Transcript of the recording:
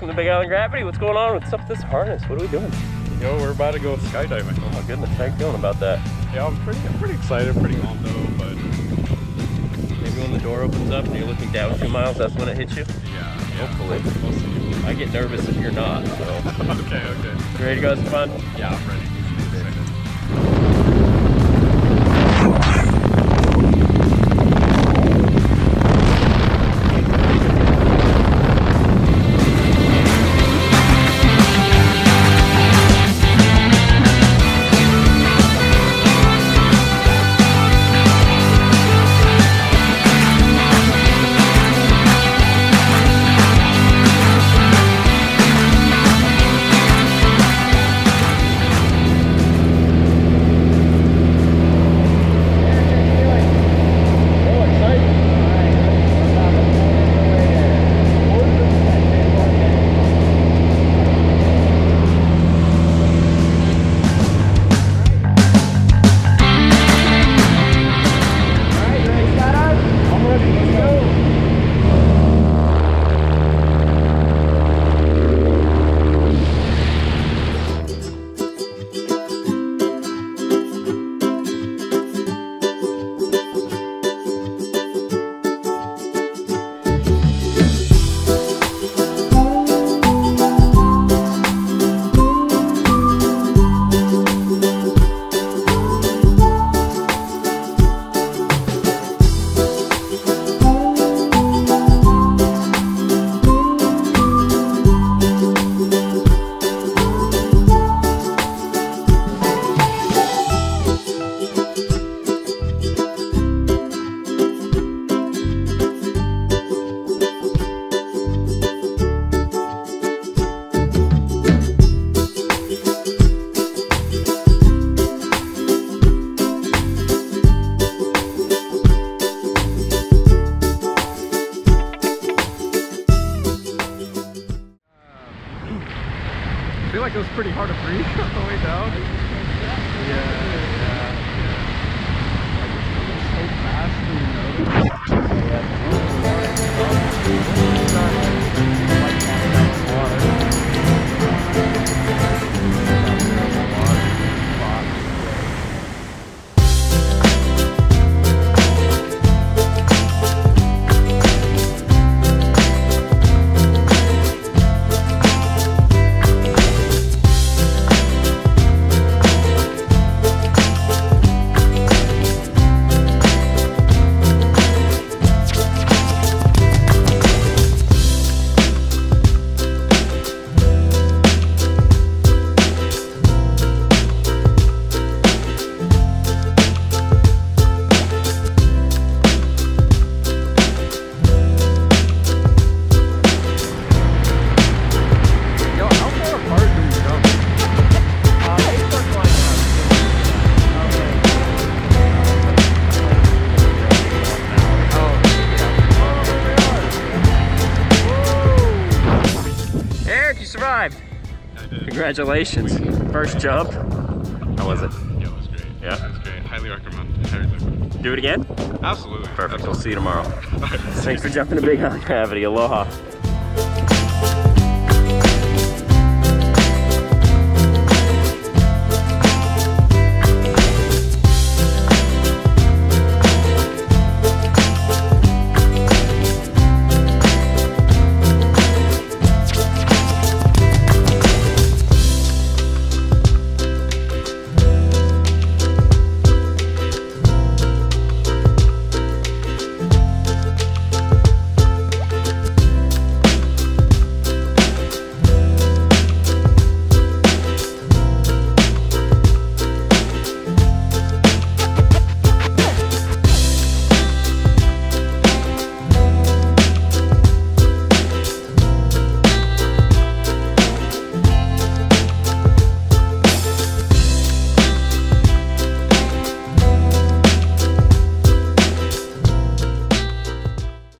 the Big Island Gravity. What's going on? What's up with this harness? What are we doing? Yo, we're about to go skydiving. Oh my goodness, how you feeling about that? Yeah, I'm pretty, I'm pretty excited, pretty calm though, but Maybe when the door opens up and you're looking down two miles, that's when it hits you? yeah, Hopefully. See. I get nervous if you're not, so. okay, okay. You ready to go have some fun? Yeah, I'm ready. Like it was pretty hard to breathe on the way down. Congratulations. First jump. How was it? Yeah, it was great. Yeah? It was great. Highly recommend everything. Do it again? Absolutely. Perfect. We'll see you tomorrow. Thanks for jumping to Big Island Gravity. Aloha.